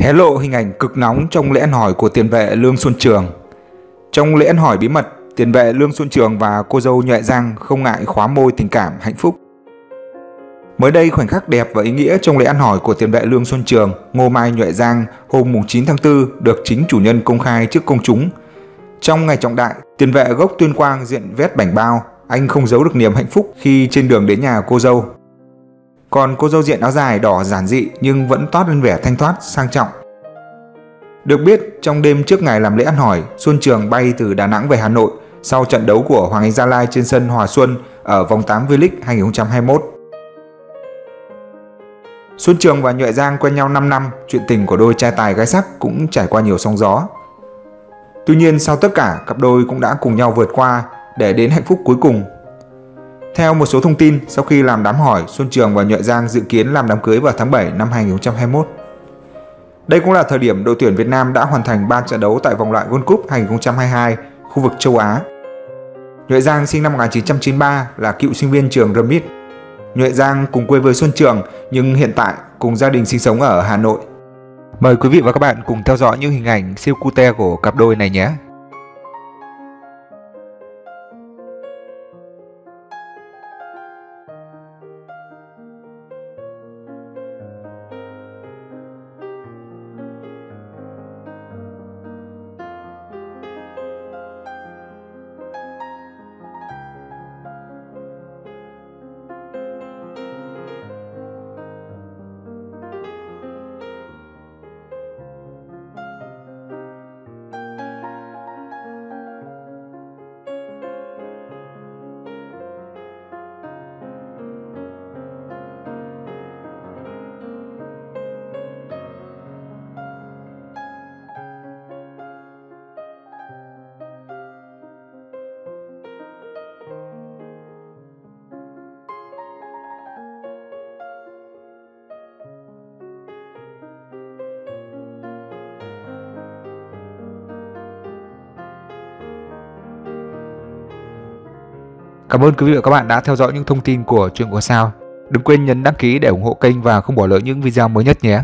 hé lộ hình ảnh cực nóng trong lễ ăn hỏi của tiền vệ Lương Xuân Trường. Trong lễ ăn hỏi bí mật, tiền vệ Lương Xuân Trường và cô dâu Nhuệ Giang không ngại khóa môi tình cảm hạnh phúc. Mới đây khoảnh khắc đẹp và ý nghĩa trong lễ ăn hỏi của tiền vệ Lương Xuân Trường, Ngô Mai Nhuệ Giang hôm 9 tháng 4 được chính chủ nhân công khai trước công chúng. Trong ngày trọng đại, tiền vệ gốc Tuyên Quang diện vét bảnh bao, anh không giấu được niềm hạnh phúc khi trên đường đến nhà cô dâu. Còn cô dâu diện áo dài đỏ giản dị nhưng vẫn toát lên vẻ thanh thoát, sang trọng. Được biết, trong đêm trước ngày làm lễ ăn hỏi, Xuân Trường bay từ Đà Nẵng về Hà Nội sau trận đấu của Hoàng Anh Gia Lai trên sân Hòa Xuân ở vòng 8 V-League 2021. Xuân Trường và Nhuệ Giang quen nhau 5 năm, chuyện tình của đôi trai tài gái sắc cũng trải qua nhiều sóng gió. Tuy nhiên sau tất cả, cặp đôi cũng đã cùng nhau vượt qua để đến hạnh phúc cuối cùng. Theo một số thông tin, sau khi làm đám hỏi, Xuân Trường và Nhuệ Giang dự kiến làm đám cưới vào tháng 7 năm 2021. Đây cũng là thời điểm đội tuyển Việt Nam đã hoàn thành 3 trận đấu tại vòng loại World Cup 2022 khu vực châu Á. Nhuệ Giang sinh năm 1993 là cựu sinh viên trường Remit. Nhuệ Giang cùng quê với Xuân Trường nhưng hiện tại cùng gia đình sinh sống ở Hà Nội. Mời quý vị và các bạn cùng theo dõi những hình ảnh siêu cute của cặp đôi này nhé. Cảm ơn quý vị và các bạn đã theo dõi những thông tin của chuyện của sao. Đừng quên nhấn đăng ký để ủng hộ kênh và không bỏ lỡ những video mới nhất nhé.